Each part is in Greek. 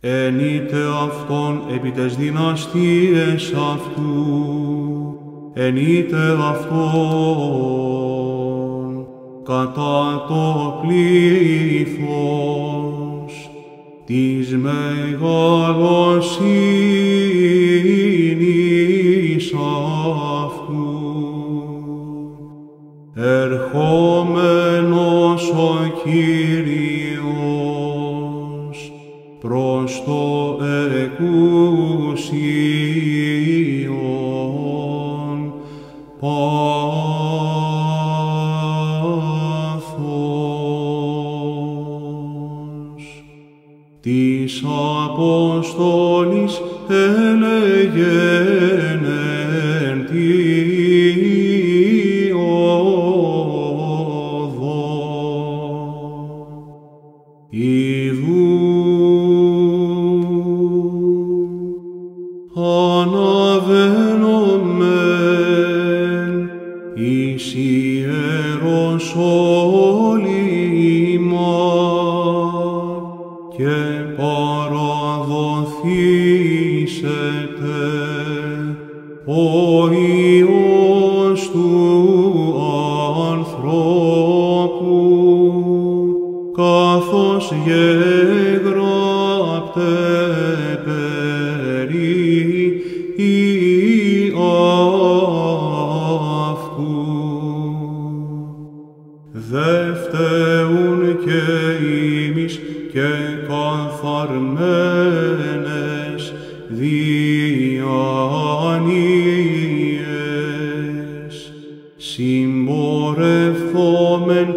ενείτε αυτόν επί τες δυναστείες αυτού, ενείτε αυτόν κατά το πλήθος της μεγαλοσύνης αυτού. Ερχόμενος ο Κύριος προς το εκούσιον πάθος. Της Αποστόλης έλεγεν εν αναβαίνομεν εις Ιεροσόλυμα και παραδοθήσετε ο Υιός του ανθρώπου καθώς γεγράπτε Δε φταίουν και ημείς και καθαρμένες διάνοίες, συμπορευθόμεν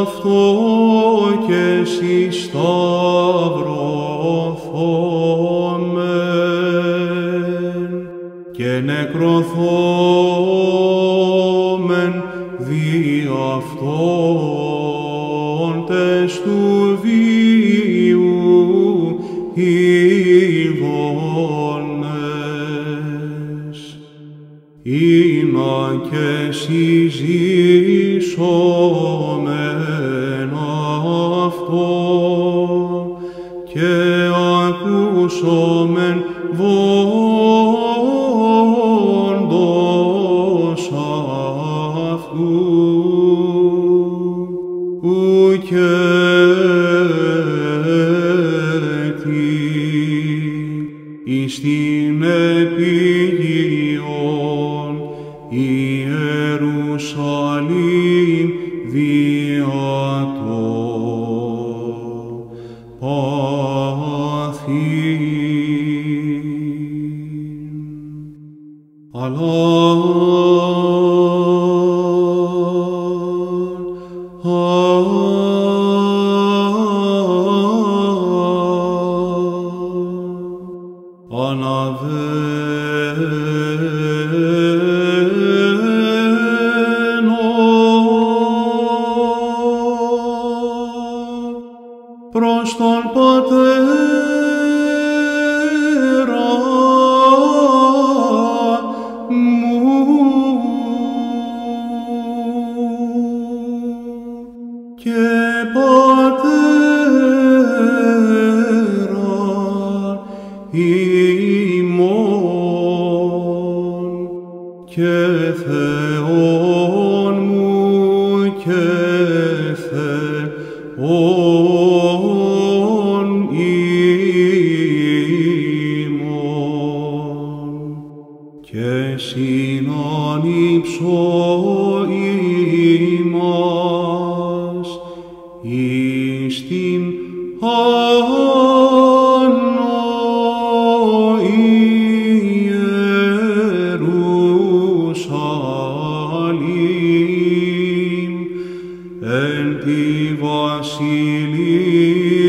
αυτό και συσταυρωθόμεν και νεκρωθόμεν δι' αυτόν τες του βίου ειδώνες. Ήνα και συζήσομεν αυτό και ακούσομεν βόντος ουκέτι εις την επίγειον και και Θεόν μου και Θεόν ημών και συνάνυψω ημάς βασιλεία